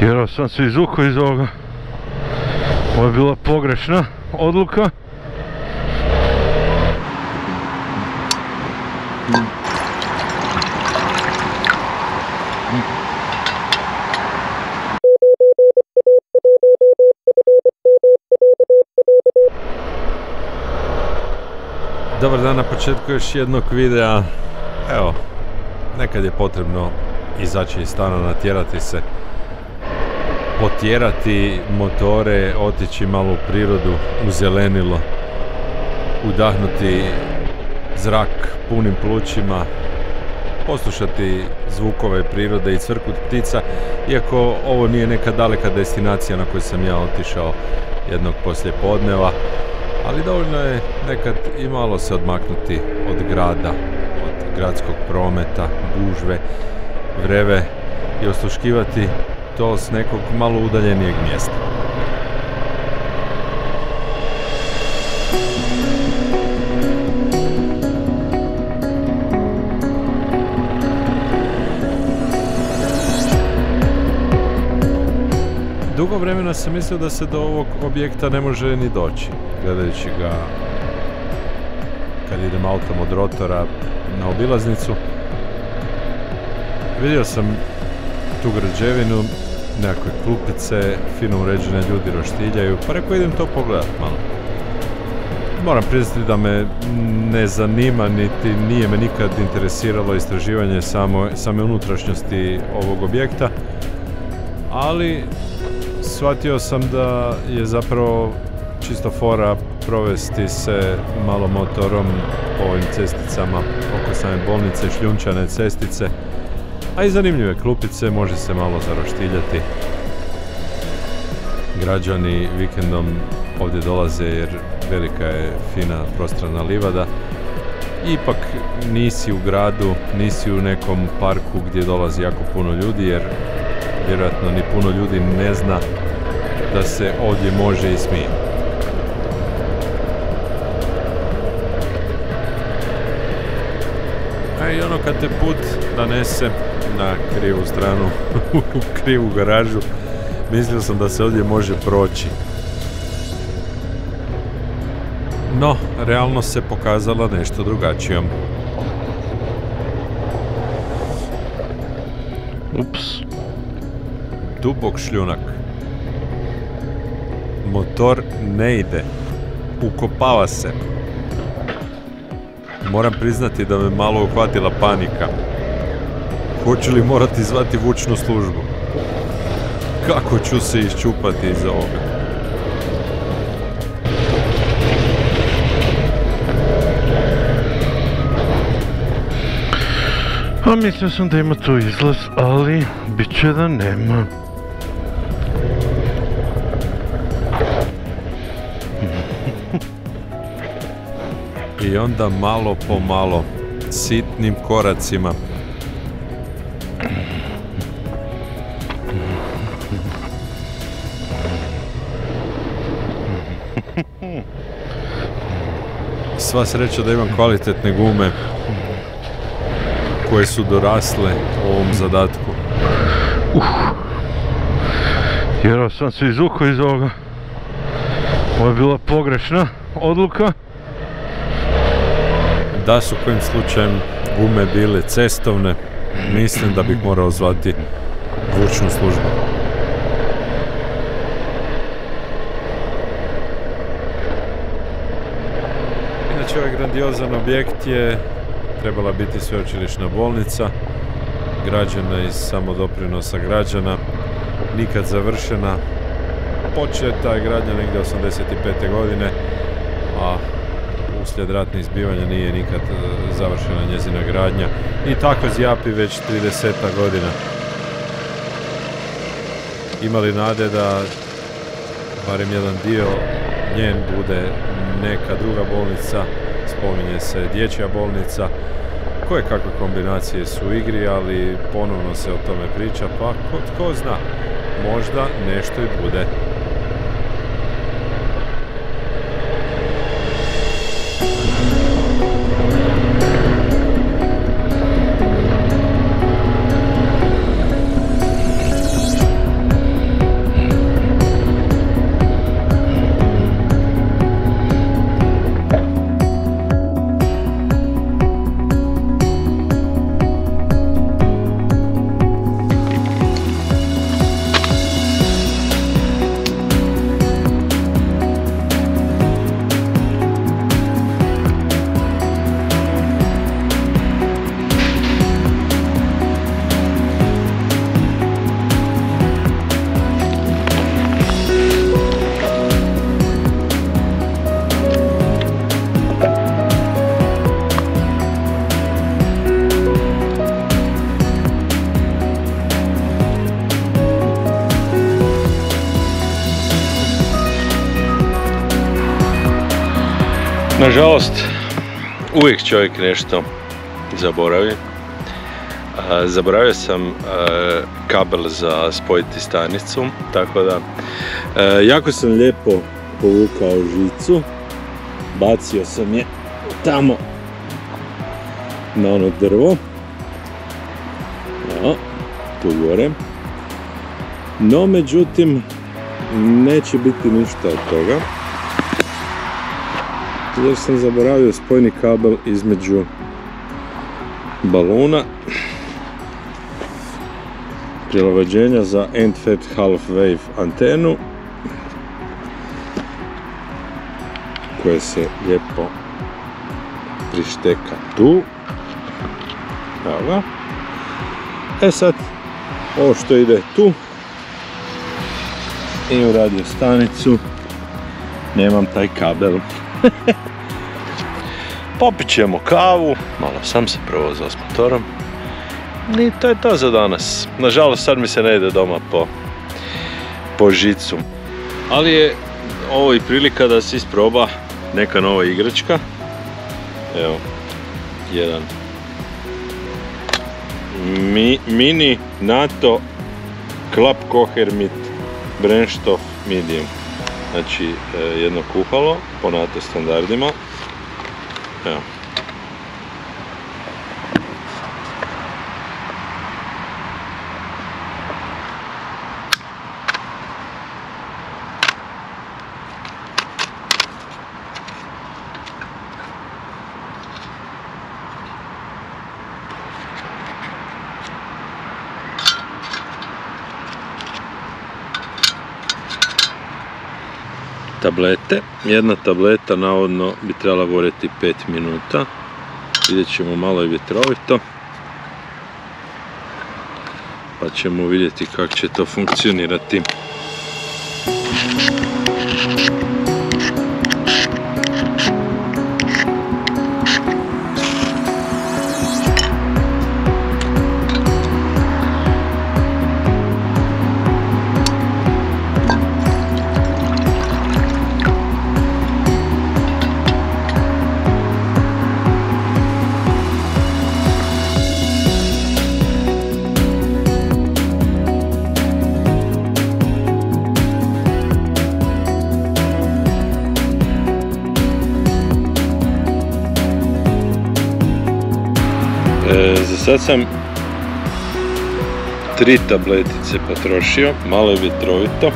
Jer sam se izvukao iz ovoga. Ovo je bila pogrešna odluka. Dobar dan na početku još jednog videa. Evo, nekad je potrebno izaći iz stana, natjerati se, potjerati motore, otići malo u prirodu, u zelenilo, udahnuti zrak punim plućima, poslušati zvukove prirode i crkut ptica, iako ovo nije neka daleka destinacija na koju sam ja otišao jednog poslije podneva, ali dovoljno je nekad i malo se odmaknuti od grada, od gradskog prometa, gužve, vreve i osluškivati to s nekog malo udaljenijeg mjesta. Dugo vremena sam mislio da se do ovog objekta ne može ni doći, gledajući ga kad idem autom od rotora na obilaznicu. Vidio sam tu građevinu, nekakve klupice, fino uređene ljudi roštiljaju, pa rekao idem to pogledat malo. Moram priznati da me ne zanima, niti nije me nikad interesiralo istraživanje samo, same unutrašnjosti ovog objekta, ali shvatio sam da je zapravo čisto fora provesti se malo motorom po ovim cesticama oko same bolnice, šljunčane cestice, a i zanimljive klupice, može se malo zaroštiljati. Građani vikendom ovdje dolaze jer velika je fina prostrana livada. Ipak nisi u gradu, nisi u nekom parku gdje dolazi jako puno ljudi jer vjerojatno ni puno ljudi ne zna da se ovdje može i smije. A ono kad te put nanese na krivu stranu, u krivu garažu, mislio sam da se ovdje može proći. No, realno se pokazala nešto drugačijom. Ups. Dubok šljunak. Motor ne ide. Ukopava se. Moram priznati da me malo uhvatila panika. Hoću li morati zvati vučnu službu? Kako ću se iščupati iz ovoga? A mislio sam da ima tu izlaz, ali bit će da nema. I onda malo po malo, sitnim koracima, Sva sreća da imam kvalitetne gume koje su dorasle ovom zadatku. Jer sam se izvukao iz ovoga. Ovo je bila pogrešna odluka. Da su kojim slučajem gume bile cestovne, mislim da bih morao zvati vučnu službu. Grandiozan objekt je trebala biti sveučilišna bolnica, građana iz samodoprinosa građana, nikad završena. Početa je gradnja negdje 85. godine, a uslijed ratnih zbivanja nije nikad e, završena njezina gradnja. I tako zjapi već 30 godina. Imali nade da barem jedan dio njen bude neka druga bolnica, spominje se dječja bolnica, koje kakve kombinacije su u igri, ali ponovno se o tome priča, pa ko, tko zna, možda nešto i bude. Nažalost, uvijek čovjek nešto zaboravi. Zaboravio sam kabel za spojiti stanicu, tako da jako sam lijepo povukao žicu, bacio sam je tamo na ono drvo, Evo, tu gore. No, međutim, neće biti ništa od toga. Jer sam zaboravio spojni kabel između baluna prilagođenja za end fed half wave antenu koje se lijepo prišteka tu. Evo e sad ovo što ide tu i u radio stanicu nemam taj kabel popit ćemo kavu malo sam se provozao s motorom i to je to za danas. Nažalost sad mi se ne ide doma po, po žicu. Ali je ovo i prilika da se isproba neka nova igračka. Evo, jedan Mi, mini NATO Klap Kohermit Brenstoff Medium. Znači e, jedno kuhalo po NATO standardima. Evo. Tablete. Jedna tableta navodno bi trebala vorjeti 5 minuta. Vidjet ćemo malo i vjetrovito. Pa ćemo vidjeti kako će to funkcionirati. Sad sam tri tabletice potrošio, malo je vjetrovito. E,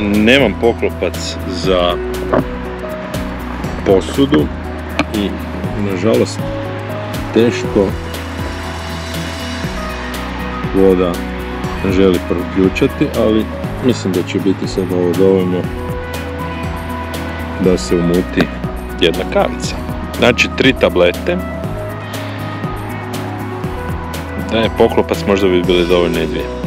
nemam poklopac za posudu i nažalost teško voda želi proključati, ali mislim da će biti sad ovo dovoljno da se umuti jedna kavica. Znači tri tablete, da je poklopac možda bi bili dovoljne dvije.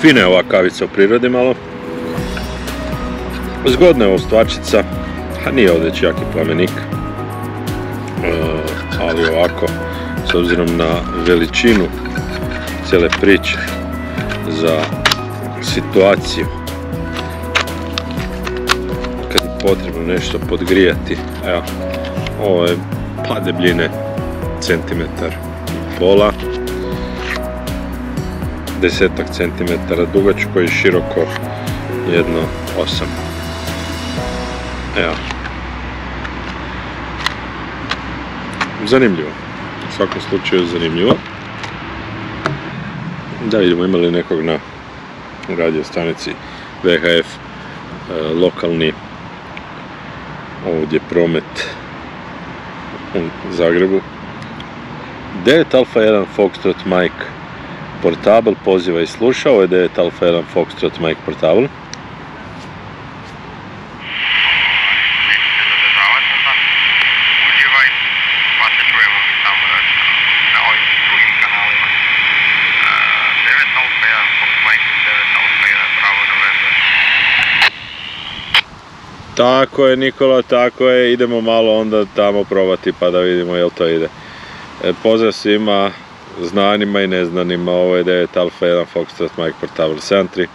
Fina je ova kavica u prirodi malo. Zgodna je ovo stvarčica, a nije ovdje jaki plamenik. E, ali ovako, s obzirom na veličinu cijele priče za situaciju kad je potrebno nešto podgrijati. Evo, ovo je pa debljine centimetar i pola desetak centimetara dugačko i široko jedno osam. Evo. Zanimljivo. U svakom slučaju zanimljivo. Da vidimo imali nekog na radio stanici VHF e, lokalni ovdje promet u Zagrebu 9 Alfa 1 Foxtrot Mike portabl poziva i sluša, ovo je 9 Alfa 1 Foxtrot Mike portabl. zadržavati onda. Uživaj, se čujemo mi tamo da, na ovim drugim kanalima. 9 Alfa 1, Fox Mike, 9 Alfa 1, Bravo November. Tako je Nikola, tako je, idemo malo onda tamo probati pa da vidimo jel to ide. E, pozdrav svima, znanima i neznanima, ovo je 9 Alfa 1 Foxtrot Mike Portable 73.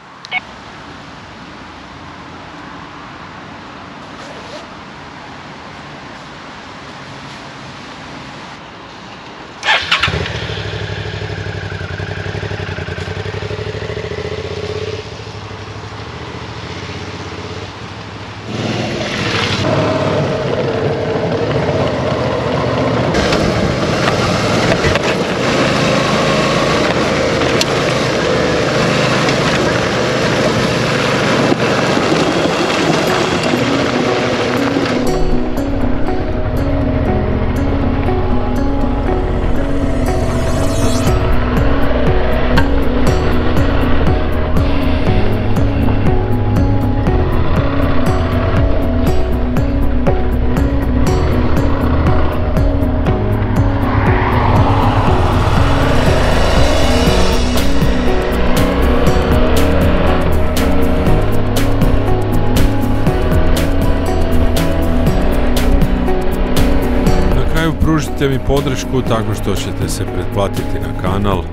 pružite mi podršku tako što ćete se pretplatiti na kanal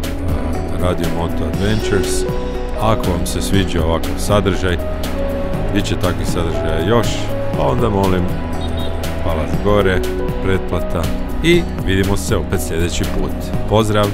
Radio Moto Adventures. Ako vam se sviđa ovakav sadržaj, bit će takvih sadržaja još, pa onda molim palac gore, pretplata i vidimo se opet sljedeći put. Pozdrav!